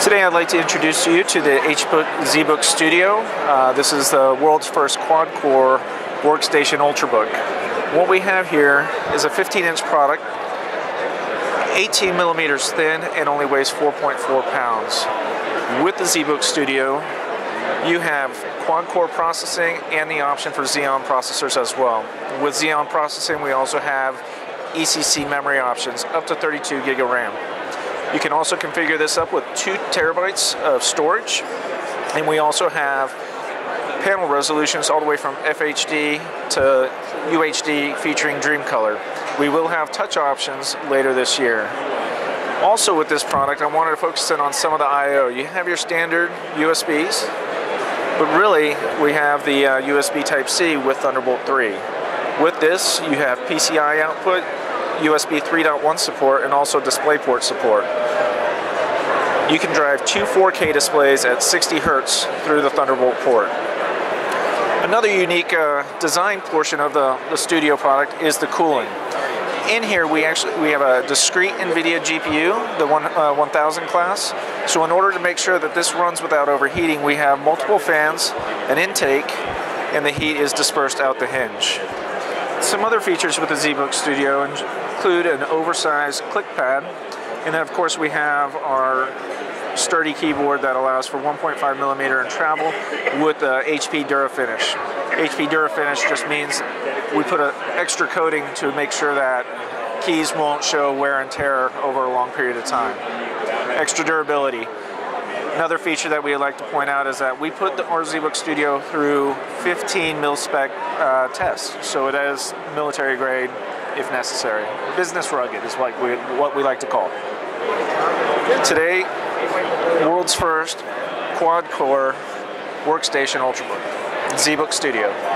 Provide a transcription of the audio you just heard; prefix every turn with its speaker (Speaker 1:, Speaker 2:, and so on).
Speaker 1: Today I'd like to introduce you to the HP ZBook Studio. Uh, this is the world's first quad-core workstation Ultrabook. What we have here is a 15-inch product, 18 millimeters thin, and only weighs 4.4 pounds. With the ZBook Studio, you have quad-core processing and the option for Xeon processors as well. With Xeon processing, we also have ECC memory options up to 32 gig of RAM. You can also configure this up with two terabytes of storage, and we also have panel resolutions all the way from FHD to UHD featuring Dreamcolor. We will have touch options later this year. Also with this product, I wanted to focus in on some of the I.O. You have your standard USBs, but really we have the uh, USB Type-C with Thunderbolt 3. With this, you have PCI output, USB 3.1 support, and also DisplayPort support. You can drive two 4K displays at 60 Hertz through the Thunderbolt port. Another unique uh, design portion of the, the studio product is the cooling. In here we actually we have a discrete NVIDIA GPU, the one, uh, 1000 class. So in order to make sure that this runs without overheating, we have multiple fans, an intake, and the heat is dispersed out the hinge. Some other features with the ZBook Studio include an oversized click pad, and then of course we have our sturdy keyboard that allows for 1.5 millimeter in travel with the HP DuraFinish. HP DuraFinish just means we put an extra coating to make sure that keys won't show wear and tear over a long period of time. Extra durability. Another feature that we like to point out is that we put the ZBook Studio through 15 mil spec uh, tests, so it is military grade if necessary. Business rugged is what we, what we like to call it. Today, world's first quad-core workstation Ultrabook, ZBook Studio.